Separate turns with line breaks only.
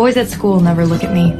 Boys at school never look at me.